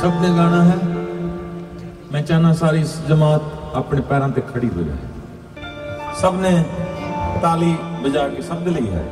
سب نے گانا ہے میں چاہنا ساری جماعت اپنے پیروں تے کھڑی ہو جائے سب نے تالی بجا کے سب دے ہے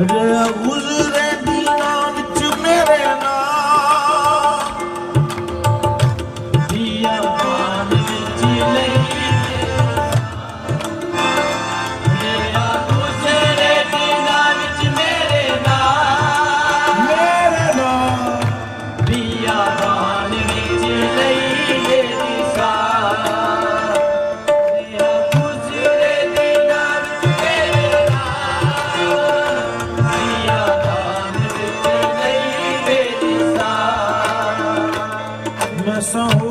ਰਹੁਲ ਰੇ ਦਿਲਾਂ ਵਿੱਚ ਮੇਰੇ ਨਾਲ song.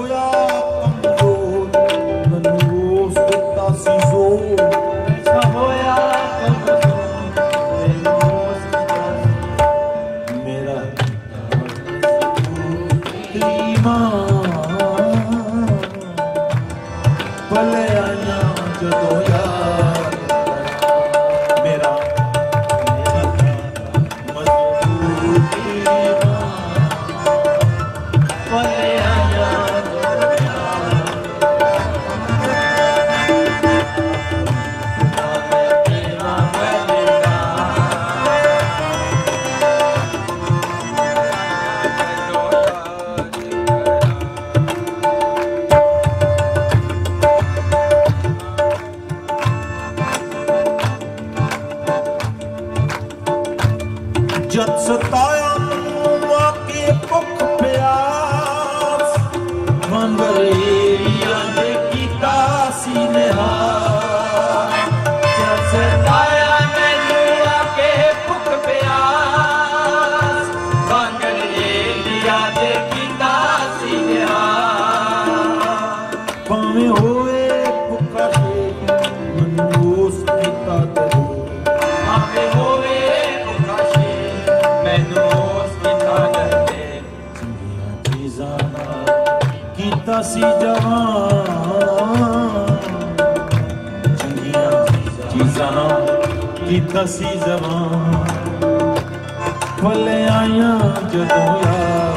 چیزاں تسی زبان کھلے آئیے جدیا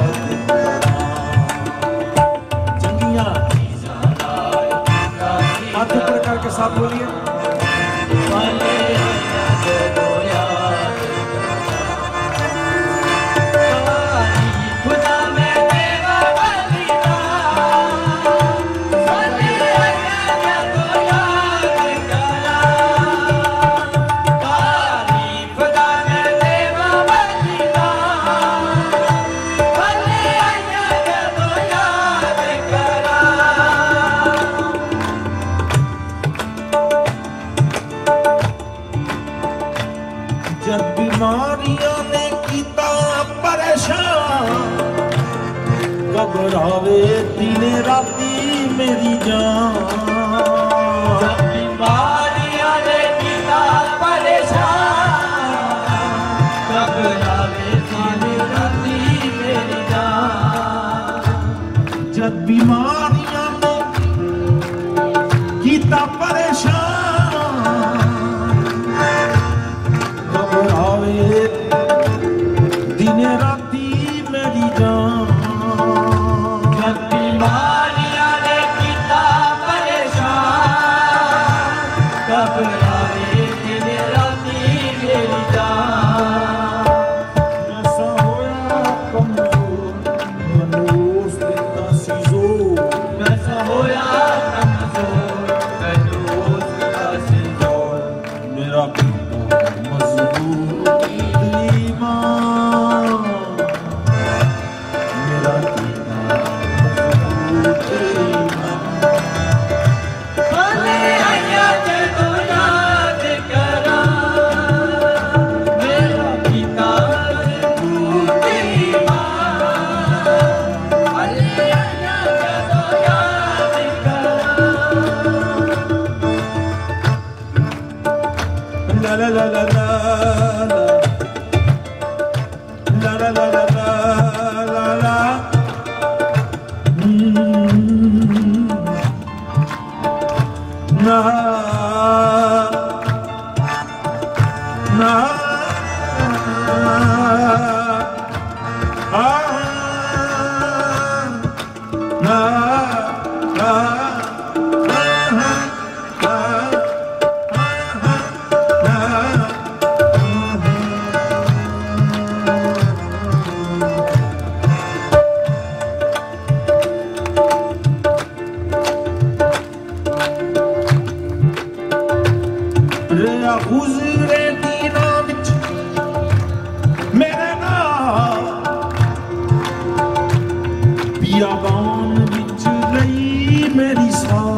याबान बिच रही मेरी सांस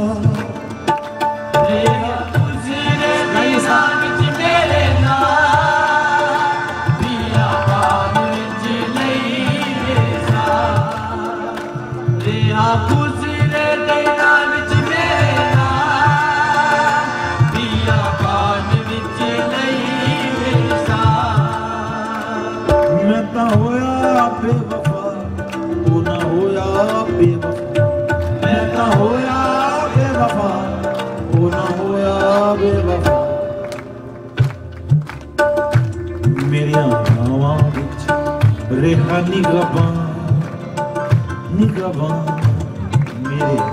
रेखा निगबा निगबा मेरे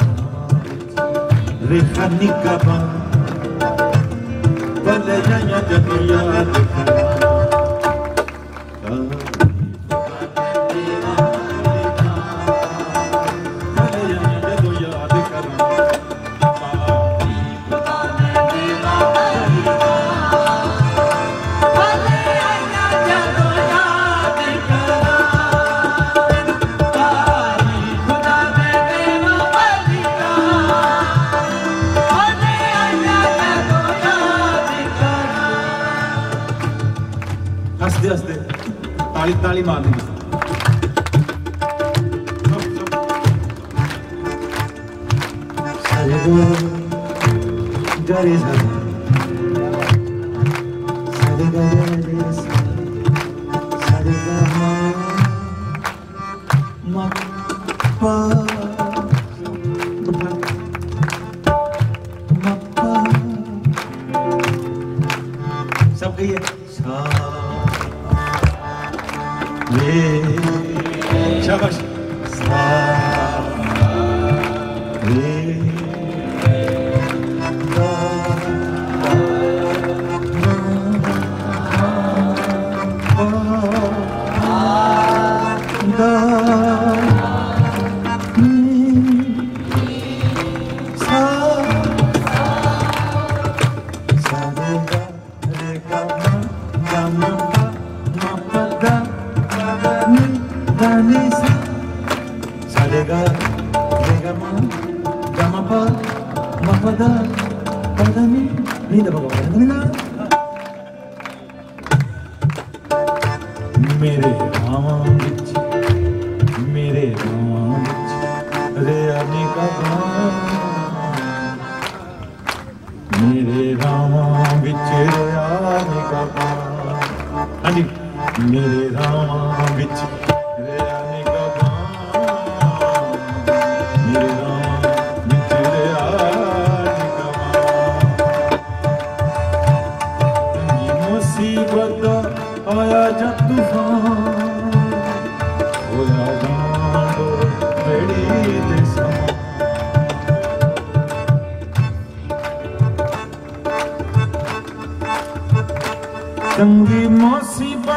रेखा निगबा बल जाया जबिया देखा Daddy's home. میرے رام بچانے رام بچانے مصیبت آیا جدوان ਚੰਗੀ ਮੋਸੀ ਦਾ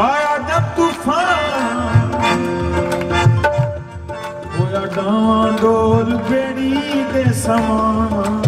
ਆਇਆ ਜਦ ਤੂਫਾਨ ਹੋਇਆ ਡਾਂਡੋਲ ਬੇੜੀ ਦੇ ਸਮਾਨ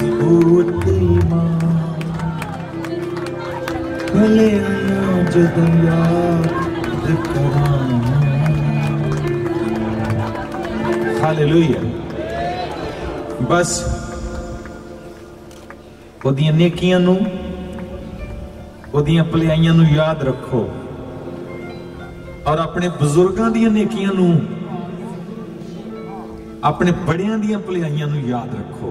بسیاں دلیائی نو یاد رکھو اور اپنے بزرگاں دیا نیکیاں اپنے بڑی دیا پلیائی نو یاد رکھو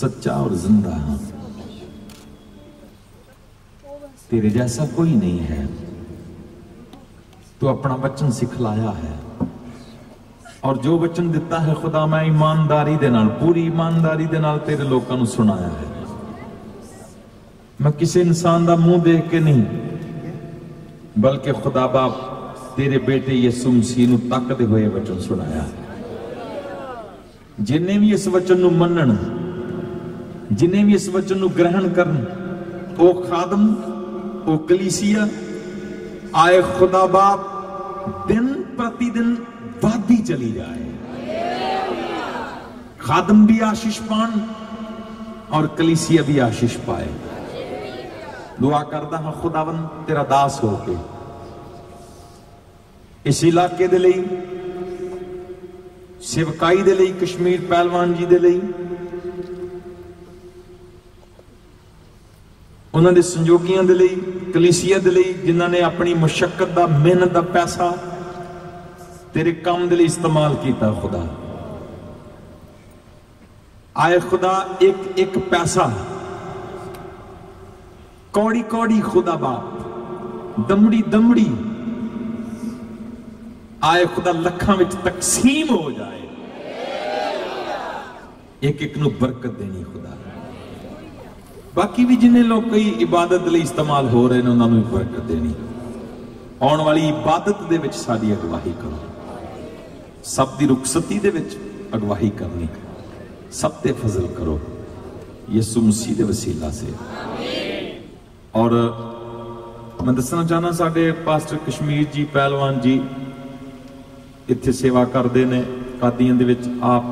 سچا اور زندہ ہاں تیرے جیسا کوئی نہیں ہے تو اپنا بچن سکھلایا ہے اور جو بچن دیتا ہے خدا میں ایمانداری دمانداری پوری ایمانداری تیرے سنایا ہے میں کسی انسان دا منہ دیکھ کے نہیں بلکہ خدا باپ تیرے بیٹے یسو مسیح تکتے ہوئے بچن سنایا ہے جنہیں بھی اس وچن منن جنہیں بھی اس وچن نو گرہن کرن او خادم او کلیسیا آئے خدا باپ دن پرتی دن بات بھی چلی جائے خادم بھی آشش پان اور کلیسیا بھی آشش پائے دعا کردہ ہاں خداون تیرا داس ہو کے اس علاقے دے لئی سبکائی دے لئی کشمیر پہلوان جی دے لئی انہوں نے سنجوگیاں دے دے لئی لئی جنہوں نے اپنی مشکت دا محنت دا پیسہ تیرے کام دے لئی استعمال کیا خدا آئے خدا ایک ایک پیسہ کوڑی کوڑی خدا باپ دمڑی دمڑی آئے خدا لکھا تقسیم ہو جائے ایک ایک نو برکت دینی خدا ہے ਬਾਕੀ ਵੀ ਜਿੰਨੇ ਲੋਕ ਕਈ ਇਬਾਦਤ ਲਈ ਇਸਤੇਮਾਲ ਹੋ ਰਹੇ ਨੇ ਉਹਨਾਂ ਨੂੰ ਵੀ ਬਰਕਤ ਦੇਣੀ ਆਉਣ ਵਾਲੀ ਇਬਾਦਤ ਦੇ ਵਿੱਚ ਸਾਡੀ ਅਗਵਾਹੀ ਕਰੋ ਸਭ ਦੀ ਰੁਖਸਤੀ ਦੇ ਵਿੱਚ ਅਗਵਾਹੀ ਕਰਨੀ ਸਭ ਤੇ ਫਜ਼ਲ ਕਰੋ ਯਿਸੂ ਮਸੀਹ ਦੇ ਵਸੀਲਾ ਸੇ ਆਮੀਨ ਔਰ ਮੈਂ ਦੱਸਣਾ ਚਾਹਨਾ ਸਾਡੇ ਪਾਸਟਰ ਕਸ਼ਮੀਰ ਜੀ ਪਹਿਲਵਾਨ ਜੀ ਇੱਥੇ ਸੇਵਾ ਕਰਦੇ ਨੇ ਕਾਦੀਆਂ ਦੇ ਵਿੱਚ ਆਪ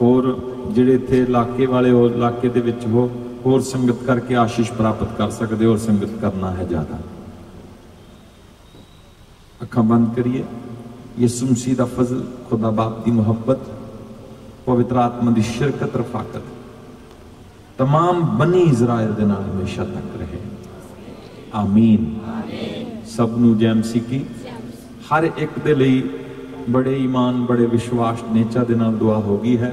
ਹੋਰ ਜਿਹੜੇ ਇੱਥੇ ਇਲਾਕੇ ਵਾਲੇ ਹੋਰ ਇਲਾਕੇ ਦੇ ਵਿੱਚ ਹੋ اور سنگت کر کے آشش پراپت کر سکتے اور سنگت کرنا ہے زیادہ اکھا بند کریے یہ سمسی دا فضل خدا باپ دی محبت پوتر آتما دی شرکت رفاقت تمام بنی دینا ہمیشہ تک رہے آمین سب نو سی کی ہر ایک دے لئی بڑے ایمان بڑے وشواس نیچا دعا ہوگی ہے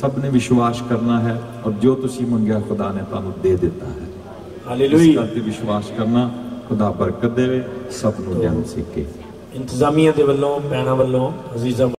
سب نے وشواس کرنا ہے اور جو تسی منگیا خدا نے تانو دے دیتا ہے ہالیلوئی اس کا وشواس کرنا خدا برکت دے سب نو جان سکے انتظامیہ دے والوں پہنا والوں عزیزہ